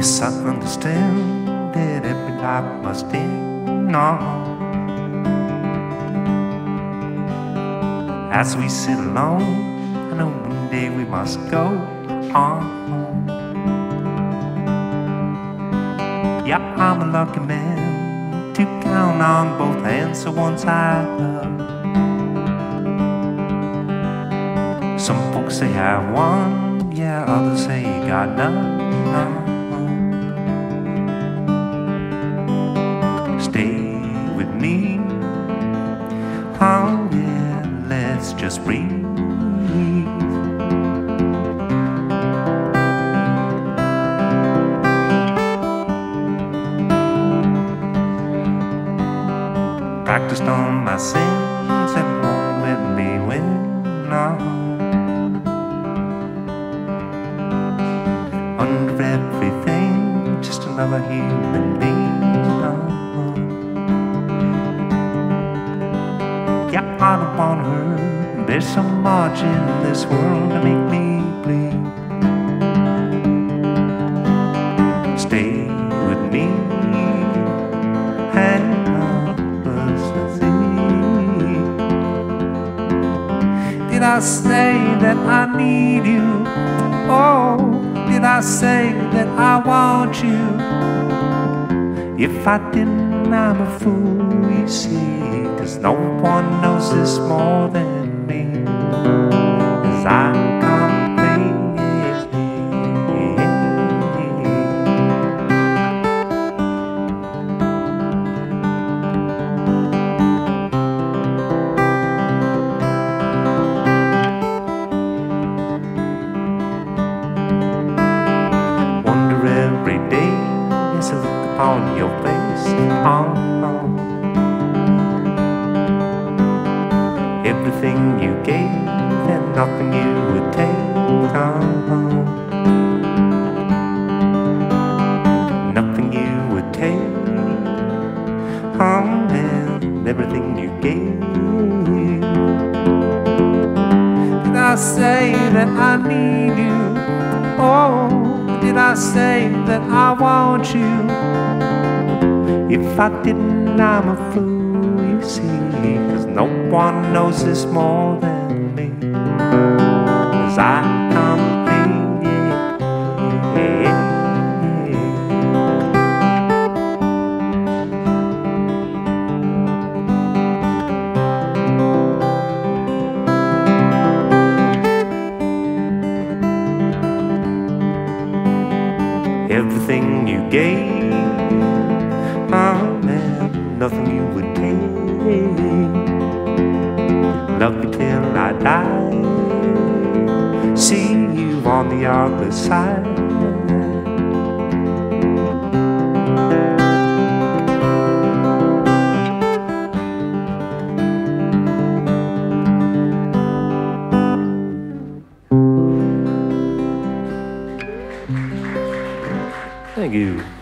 Yes, I understand that every life must end. No. As we sit alone, I know one day we must go on. Yeah, I'm a lucky man to count on both hands the ones I love. Some folks say I have one, yeah, others say you got none. Let's. Practiced on my sins and won't let me win. No. Under everything, just another human being. No. Don't want her. There's so much in this world to make me bleed. Stay with me see. Did I say that I need you? Oh, did I say that I want you? If I didn't, I'm a fool, you see. Cause no one knows this more than me. As I. Wonder every day as I look upon your face. Oh, oh. Everything you gave and nothing you would take. Nothing you would take. And everything you gave. Did I say that I need you? Oh, did I say that I want you? If I didn't, I'm a fool, you see. Cause no one knows this more than me. As I come Everything you gave, nothing you would take. Love you till I die. See you on the other side. Thank you.